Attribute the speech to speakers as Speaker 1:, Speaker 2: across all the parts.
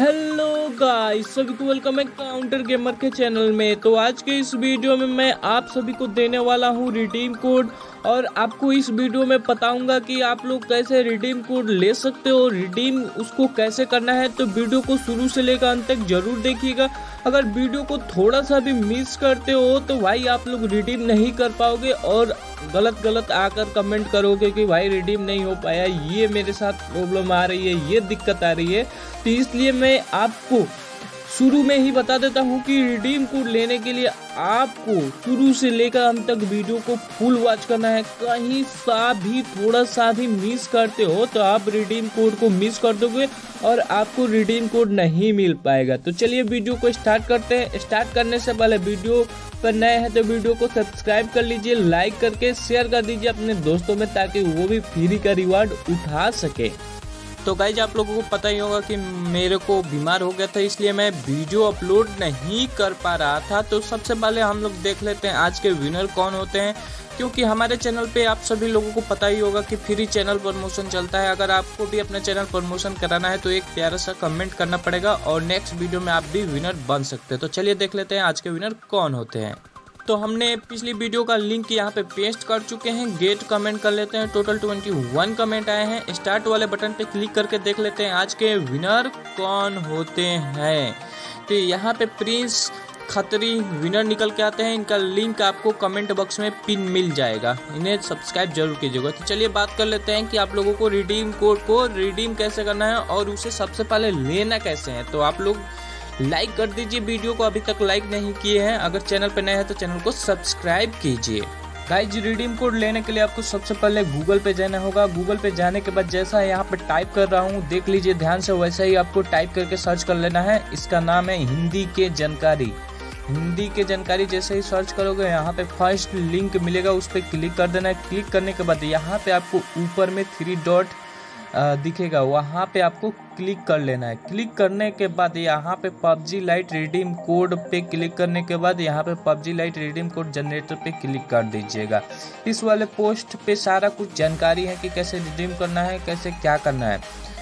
Speaker 1: Hello guys सभी को welcome है काउंटर गेमर के चैनल में। तो आज के इस वीडियो में मैं आप सभी को देने वाला हूँ रिडीम कोड और आपको इस वीडियो में बताऊँगा कि आप लोग कैसे रिडीम कोड ले सकते हो रिडीम उसको कैसे करना है। तो वीडियो को शुरू से लेकर अंत तक ज़रूर देखिएगा। अगर वीडियो को थोड़ा सा भी मिस करते हो तो भाई आप लोग रिडीम नहीं कर पाओगे और गलत गलत आकर कमेंट करोगे कि भाई रिडीम नहीं हो पाया, ये मेरे साथ प्रॉब्लम आ रही है, ये दिक्कत आ रही है। तो इसलिए मैं आपको शुरू में ही बता देता हूँ कि रिडीम कोड लेने के लिए आपको शुरू से लेकर अंत तक वीडियो को फुल वॉच करना है। कहीं सा भी, थोड़ा सा भी मिस करते हो तो आप रिडीम कोड को मिस कर दोगे और आपको रिडीम कोड नहीं मिल पाएगा। तो चलिए वीडियो को स्टार्ट करते हैं। स्टार्ट करने से पहले वीडियो पर नए हैं तो वीडियो को सब्सक्राइब कर लीजिए, लाइक करके शेयर कर दीजिए अपने दोस्तों में ताकि वो भी फ्री का रिवार्ड उठा सके। तो गाइज़ आप लोगों को पता ही होगा कि मेरे को बीमार हो गया था, इसलिए मैं वीडियो अपलोड नहीं कर पा रहा था। तो सबसे पहले हम लोग देख लेते हैं आज के विनर कौन होते हैं, क्योंकि हमारे चैनल पे आप सभी लोगों को पता ही होगा कि फ्री चैनल प्रमोशन चलता है। अगर आपको भी अपना चैनल प्रमोशन कराना है तो एक प्यारा सा कमेंट करना पड़ेगा और नेक्स्ट वीडियो में आप भी विनर बन सकते हैं। तो चलिए देख लेते हैं आज के विनर कौन होते हैं। तो हमने पिछली वीडियो का लिंक यहाँ पे पेस्ट कर चुके हैं। गेट कमेंट कर लेते हैं। टोटल ट्वेंटी वन कमेंट आए हैं। स्टार्ट वाले बटन पे क्लिक करके देख लेते हैं। आज के विनर कौन होते हैं? तो यहाँ पे प्रिंस खतरी विनर निकल के आते हैं। इनका लिंक आपको कमेंट बॉक्स में पिन मिल जाएगा। इन्हें सब्सक्राइब ज़रूर कीजिएगा। तो चलिए बात कर लेते हैं कि आप लोगों को रिडीम कोड को रिडीम कैसे करना है और उसे सबसे पहले लेना कैसे है। तो आप लोग लाइक कर दीजिए, वीडियो को अभी तक लाइक नहीं किए हैं। अगर चैनल पर नए हैं तो चैनल को सब्सक्राइब कीजिए। गाइज़ रिडीम कोड लेने के लिए आपको सबसे पहले गूगल पे जाना होगा। गूगल पे जाने के बाद जैसा यहाँ पे टाइप कर रहा हूँ, देख लीजिए ध्यान से, वैसा ही आपको टाइप करके सर्च कर लेना है। इसका नाम है हिंदी के जानकारी। हिंदी के जानकारी जैसे ही सर्च करोगे, यहाँ पे फ़र्स्ट लिंक मिलेगा, उस पर क्लिक कर देना है। क्लिक करने के बाद यहाँ पे आपको ऊपर में थ्री डॉट दिखेगा। वहाँ पे आपको क्लिक कर लेना है। क्लिक करने के बाद यहाँ पे पबजी लाइट रिडीम कोड पे क्लिक करने के बाद यहाँ पे PUBG lite redeem code generator पे क्लिक कर दीजिएगा। इस वाले पोस्ट पे सारा कुछ जानकारी है कि कैसे रिडीम करना है, कैसे क्या करना है।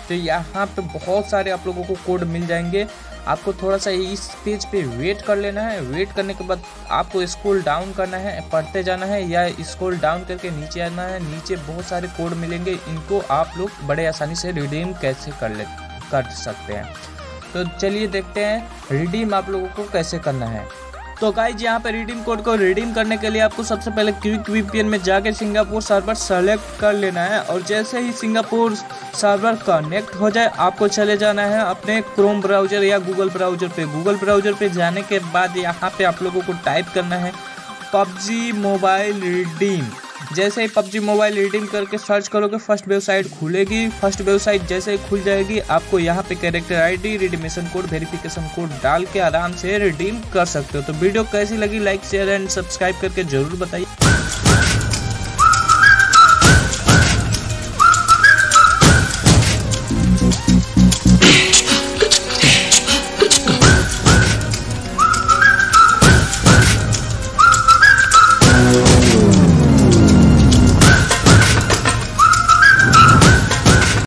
Speaker 1: तो यहाँ पे बहुत सारे आप लोगों को कोड मिल जाएँगे। आपको थोड़ा सा इस पेज पे वेट कर लेना है। वेट करने के बाद आपको स्क्रॉल डाउन करना है, पढ़ते जाना है या स्क्रॉल डाउन करके नीचे आना है। नीचे बहुत सारे कोड मिलेंगे, इनको आप लोग बड़े आसानी से रिडीम कैसे कर ले, कर सकते हैं। तो चलिए देखते हैं, रिडीम आप लोगों को कैसे करना है। तो गाइज़ यहाँ पे रिडीम कोड को रिडीम करने के लिए आपको सबसे पहले क्विक वीपीएन में जाके सिंगापुर सर्वर सेलेक्ट कर लेना है और जैसे ही सिंगापुर सर्वर कनेक्ट हो जाए, आपको चले जाना है अपने क्रोम ब्राउज़र या गूगल ब्राउज़र पे। गूगल ब्राउज़र पे जाने के बाद यहाँ पे आप लोगों को टाइप करना है पबजी मोबाइल रिडीम जैसे ही पबजी मोबाइल रिडीम करके सर्च करोगे, फ़र्स्ट वेबसाइट खुलेगी। फ़र्स्ट वेबसाइट जैसे ही खुल जाएगी, आपको यहाँ पे character ID redemption code verification code डाल के आराम से रिडीम कर सकते हो। तो वीडियो कैसी लगी लाइक शेयर एंड सब्सक्राइब करके ज़रूर बताइए।